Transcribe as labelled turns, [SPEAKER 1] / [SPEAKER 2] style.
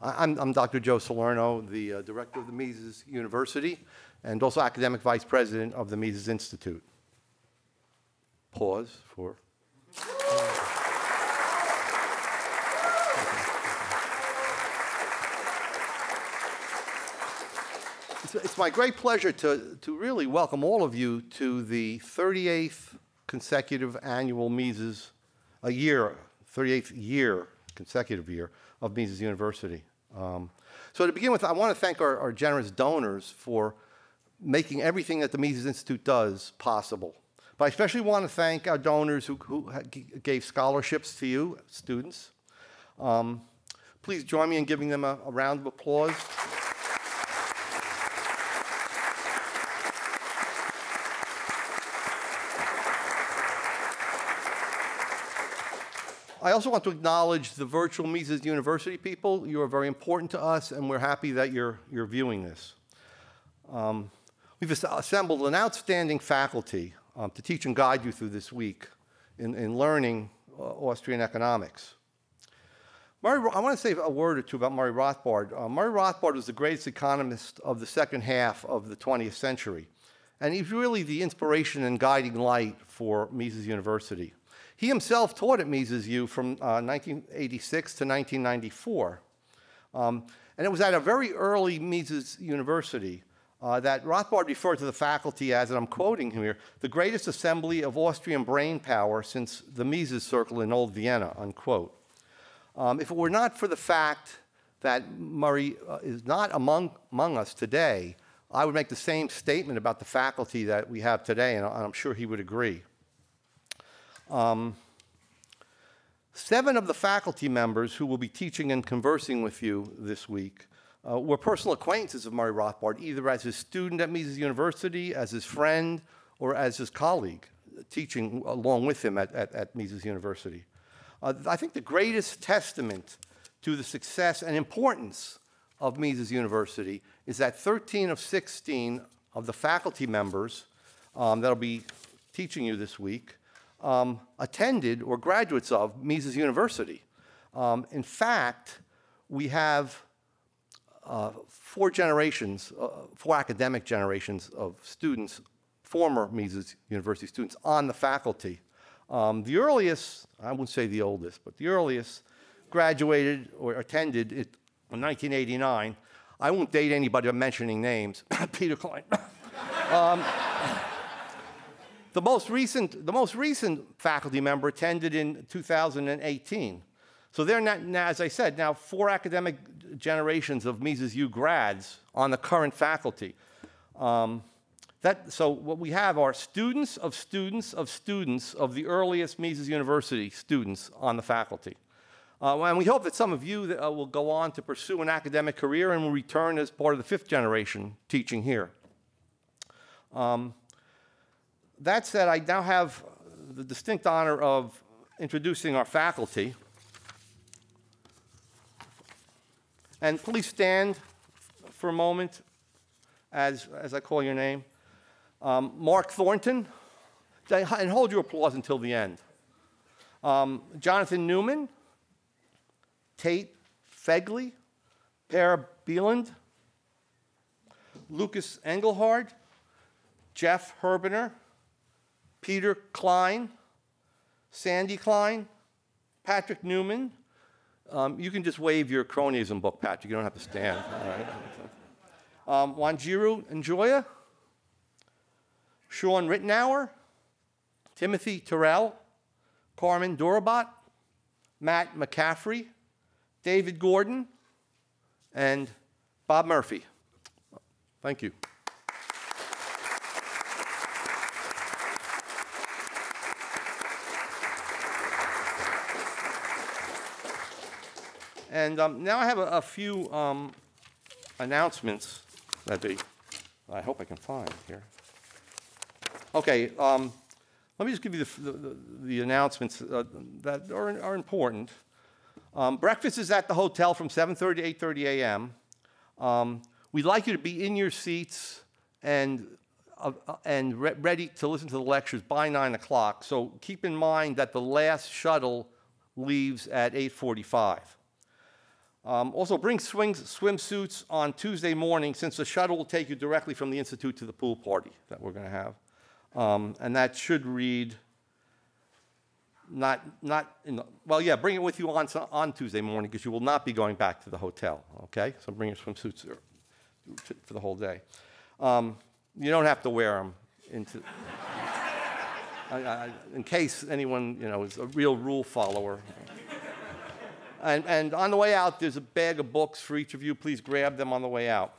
[SPEAKER 1] I'm, I'm Dr. Joe Salerno, the uh, director of the Mises University, and also academic vice president of the Mises Institute. Pause for. It's, it's my great pleasure to, to really welcome all of you to the 38th consecutive annual Mises, a year, 38th year, consecutive year of Mises University. Um, so to begin with, I want to thank our, our generous donors for making everything that the Mises Institute does possible. But I especially want to thank our donors who, who gave scholarships to you, students. Um, please join me in giving them a, a round of applause. I also want to acknowledge the virtual Mises University people. You are very important to us, and we're happy that you're, you're viewing this. Um, we've assembled an outstanding faculty um, to teach and guide you through this week in, in learning uh, Austrian economics. Murray, I want to say a word or two about Murray Rothbard. Uh, Murray Rothbard was the greatest economist of the second half of the 20th century, and he's really the inspiration and guiding light for Mises University. He himself taught at Mises U from uh, 1986 to 1994. Um, and it was at a very early Mises University uh, that Rothbard referred to the faculty as, and I'm quoting him here, the greatest assembly of Austrian brain power since the Mises Circle in Old Vienna, unquote. Um, if it were not for the fact that Murray uh, is not among, among us today, I would make the same statement about the faculty that we have today, and I'm sure he would agree. Um, seven of the faculty members who will be teaching and conversing with you this week uh, were personal acquaintances of Murray Rothbard, either as his student at Mises University, as his friend, or as his colleague, teaching along with him at, at, at Mises University. Uh, I think the greatest testament to the success and importance of Mises University is that 13 of 16 of the faculty members um, that'll be teaching you this week um, attended or graduates of Mises University. Um, in fact, we have uh, four generations, uh, four academic generations of students, former Mises University students, on the faculty. Um, the earliest, I wouldn't say the oldest, but the earliest graduated or attended it in 1989. I won't date anybody by mentioning names. Peter Klein. um, the most recent, the most recent faculty member attended in 2018. So they're not, now, as I said, now four academic generations of Mises U grads on the current faculty. Um, that, so what we have are students of students of students of the earliest Mises University students on the faculty. Uh, and we hope that some of you that, uh, will go on to pursue an academic career and will return as part of the fifth generation teaching here. Um, that said, I now have the distinct honor of introducing our faculty. And please stand for a moment as, as I call your name. Um, Mark Thornton, and hold your applause until the end. Um, Jonathan Newman, Tate Fegley, Per Bylund, Lucas Engelhardt, Jeff Herbener, Peter Klein, Sandy Klein, Patrick Newman. Um, you can just wave your cronyism book, Patrick. You don't have to stand. All right. Um, Wanjiru Njoya, Shawn Ritenour, Timothy Terrell, Carmen Dorobat, Matt McCaffrey, David Gordon, and Bob Murphy. Thank you. And um, now I have a, a few um, announcements that they, I hope I can find here. Okay, um, let me just give you the, the, the announcements uh, that are, are important. Um, breakfast is at the hotel from 7.30 to 8.30 a.m. Um, we'd like you to be in your seats and, uh, uh, and re ready to listen to the lectures by 9 o'clock. So keep in mind that the last shuttle leaves at 8.45. Um, also, bring swings, swimsuits on Tuesday morning, since the shuttle will take you directly from the Institute to the pool party that we're going to have. Um, and that should read not, not the, well, yeah, bring it with you on, on Tuesday morning because you will not be going back to the hotel, okay? So bring your swimsuits for the whole day. Um, you don't have to wear them into, I- I- in case anyone, you know, is a real rule follower. And, and on the way out, there's a bag of books for each of you. Please grab them on the way out.